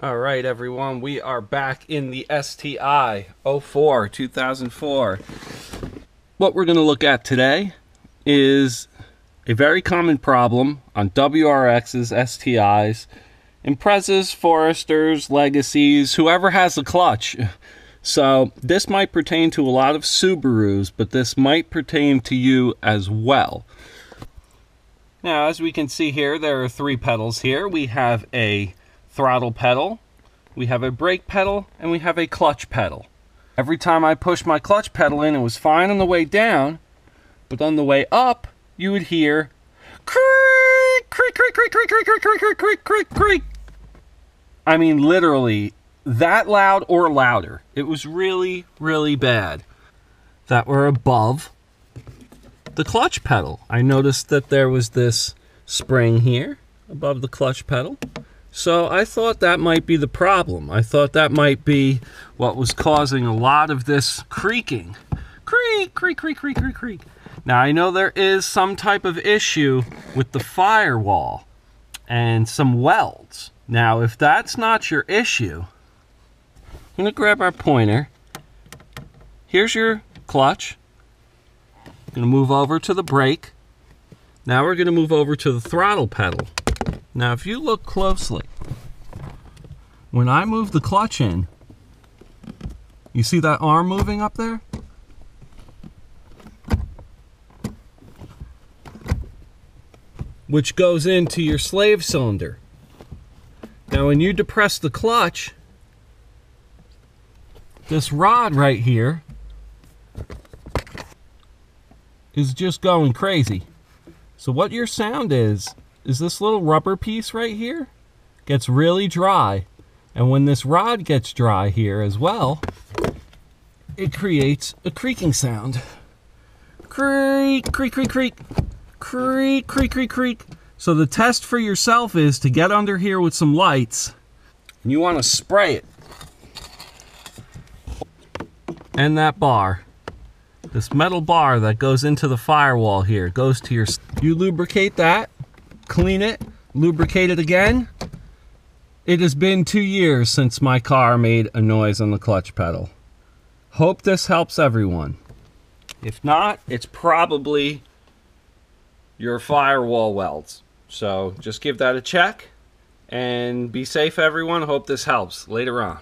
All right, everyone, we are back in the STI 04 2004. What we're going to look at today is a very common problem on WRX's STIs, Imprezas, Foresters, Legacies, whoever has a clutch. So this might pertain to a lot of Subarus, but this might pertain to you as well. Now, as we can see here, there are three pedals here. We have a throttle pedal, we have a brake pedal, and we have a clutch pedal. Every time I pushed my clutch pedal in, it was fine on the way down, but on the way up, you would hear creak, creak, creak, creak, creak, creak, creak, creak, creak, creak, creak. I mean, literally that loud or louder. It was really, really bad. That were above the clutch pedal. I noticed that there was this spring here above the clutch pedal. So I thought that might be the problem. I thought that might be what was causing a lot of this creaking. Creak, creak, creak, creak, creak, creak. Now I know there is some type of issue with the firewall and some welds. Now if that's not your issue, I'm gonna grab our pointer. Here's your clutch. I'm gonna move over to the brake. Now we're gonna move over to the throttle pedal. Now, if you look closely, when I move the clutch in, you see that arm moving up there? Which goes into your slave cylinder. Now, when you depress the clutch, this rod right here is just going crazy. So what your sound is, is this little rubber piece right here gets really dry. And when this rod gets dry here as well, it creates a creaking sound. Creak, creak, creak, creak, creak, creak, creak, creak. So the test for yourself is to get under here with some lights and you want to spray it. And that bar, this metal bar that goes into the firewall here, goes to your, you lubricate that clean it, lubricate it again. It has been two years since my car made a noise on the clutch pedal. Hope this helps everyone. If not, it's probably your firewall welds. So just give that a check and be safe, everyone. Hope this helps later on.